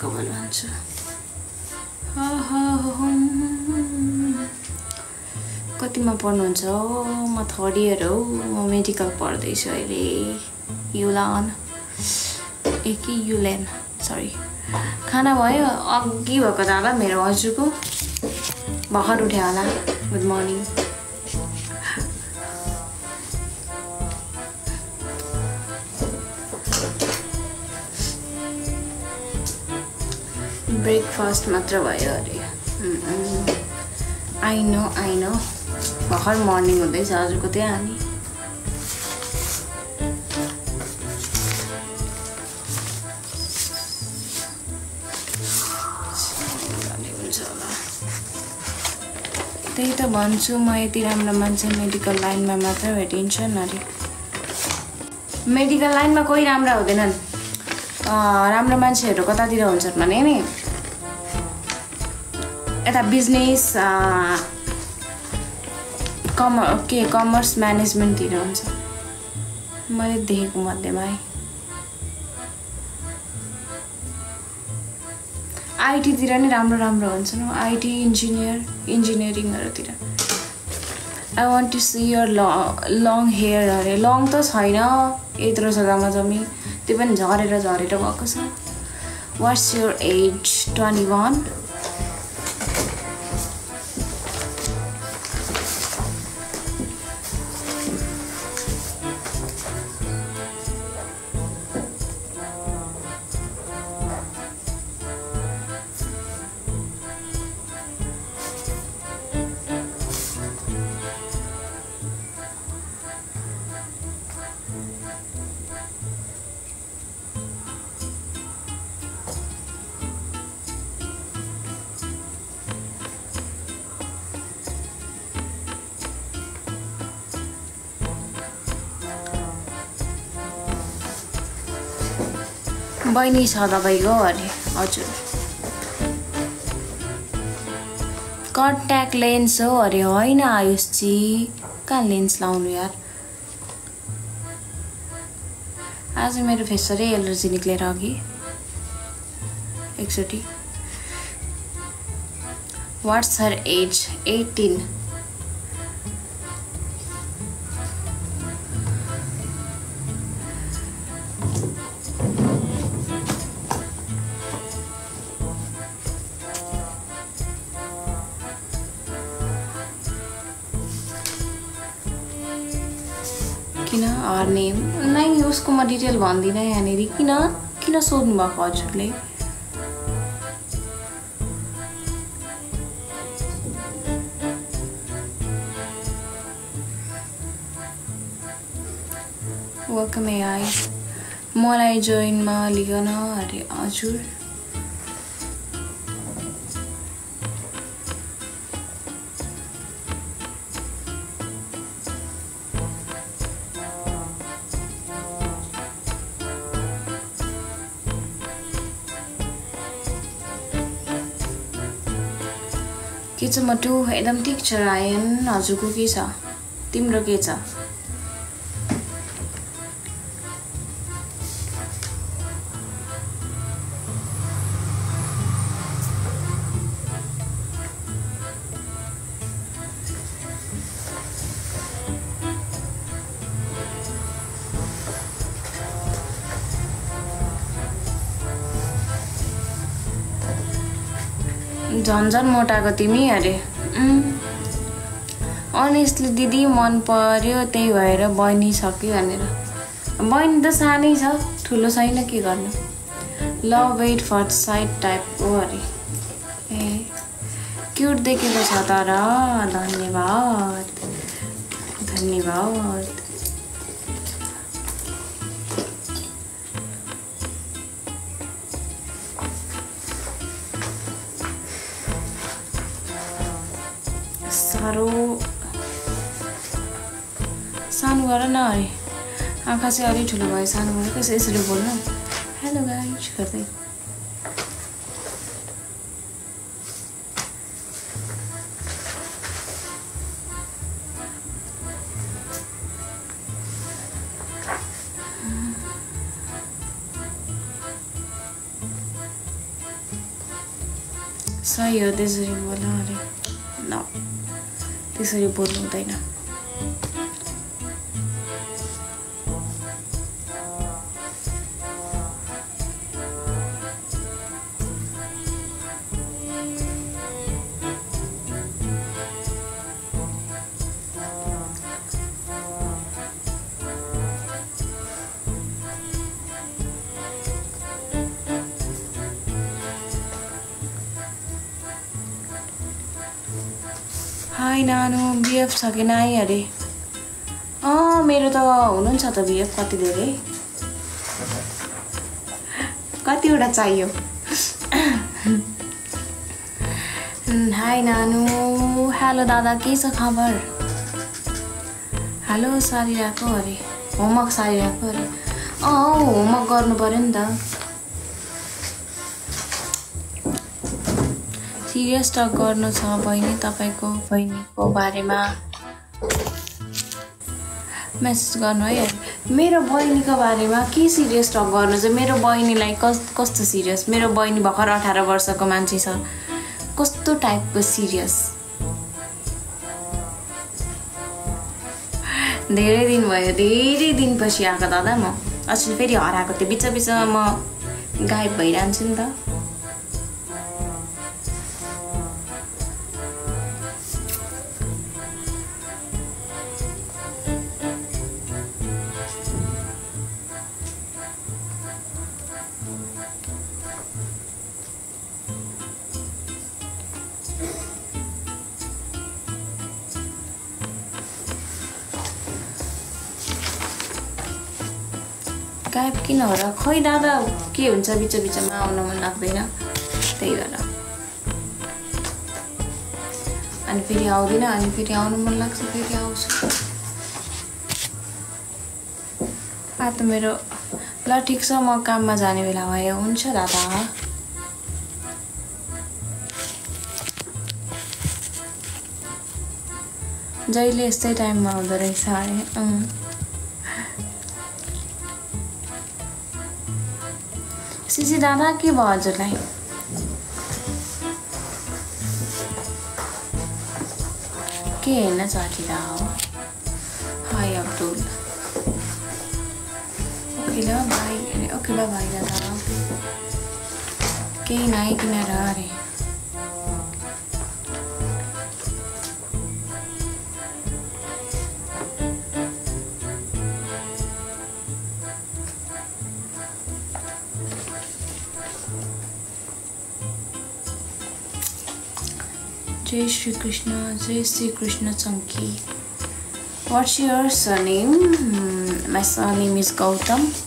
भन्छ कतिमा पढ्नुहुन्छ हो म थर्ड इयर हो म मेडिकल पढ्दैछु अहिले युलान ए कि युलेन सरी खाना भयो अघि भएको त होला मेरो हजुरको भर्खर उठ्यो होला गुड मर्निङ ब्रेकफास्ट मात्र भयो अरे। आई नो आई नो भर्खर मर्निङ हुँदैछ हजुरको त्यहाँ होला। त्यही त भन्छु म यति राम्रो मान्छे मेडिकल लाइनमा मात्र भेटिन्छन् अरे। मेडिकल लाइनमा कोही राम्रा हुँदैनन्। राम्रो मान्छेहरू कतातिर हुन्छन् भने नि। यता बिजनेस कम के कमर्स म्यानेजमेन्टतिर हुन्छ। मैले देखेको मध्येमा है। आइटीतिर नि राम्रो राम्रो हुन्छन् IT engineer इन्जिनियरिङहरूतिर। I want to see your ल लङ हेयर अरे। लङ त छैन यत्रो जग्गामा जम्मी। त्यो पनि झरेर झरेर गएको छ। What's your age twenty one बहिनी छ तपाईँको अरे हजुर। कन्ट्याक्ट लेन्स हो अरे होइन आयुषजी कहाँ लेन्स लाउनु यार? आज मेरो फेसरै एलर्जी निक्लेर अघि। एकचोटि। वाट्स हर एज एटिन किन हर नेम। नै उसको म डिटेल भन्दिनँ यहाँनिर किन किन सोध्नु भएको हजुरले वेलकम एआई मलाई जोइनमा लिगन अरे हजुर के छ मटु एकदम ठिक छ रायन। हजुरको के छ? तिम्रो के छ? झन्झन मोटाएको तिमी अरे। अनेस्टली दिदी मन पर्यो त्यही भएर बहिनी छ कि भनेर। बहिनी त सानै छ ठुलो छैन के गर्नु? लभ वेट फर साइड टाइपको अरे। ए क्युट देखेको छ तर धन्यवाद। धन्यवाद। साह्रो सानो गर न अरे आँखा चाहिँ अलिक ठुलो भयो सानो भयो कसै यसरी बोल्नु। हेलो गाइज गर्दै। सही हो त्यसरी बोल्नु त्यसरी बोल्नु हुँदैन। हाई नानु बिएफ छ कि नाइ अरे? अँ मेरो त हुनुहुन्छ त बिएफ कति धेरै। कतिवटा चाहियो? हाई नानु। हेलो दादा के छ खबर? हेलो सारिरहेको अरे। होमवर्क सारिरहेको अरे। अँ होमवर्क गर्नु पऱ्यो नि त। सिरियस टक गर्नु छ बहिनी तपाईँको बहिनीको बारेमा मेसेज गर्नु है। मेरो बहिनीको बारेमा के सिरियस टक गर्नु चाहिँ मेरो बहिनीलाई कस कस्तो सिरियस? मेरो बहिनी भर्खर अठार वर्षको मान्छे छ। कस्तो टाइपको सिरियस? धेरै दिन भयो धेरै दिनपछि आएको दादा म। अस्ति फेरि हराएको थिएँ बिच बिचमा म गायब भइरहन्छु नि त। गायब किन हो र खै दादा के हुन्छ बिच बिचमा आउन मन लाग्दैन? त्यही भएर। अनि फेरि आउँदिनँ अनि फेरि आउनु मन लाग्छ फेरि आउँछु। आ त मेरो ल ठिक छ म काममा जाने बेला भयो हुन्छ दादा जहिले यस्तै टाइममा आउँदो रहेछ अरे अँ सिसी दादा के भयो हजुरलाई के हेर्न चाटिँदा हो। हाई अब्दुल। ओके ल भाइ Jai Shri Krishna, Jai Sri Krishna Chanki. What's your surname? Hmm, my surname is Gautam.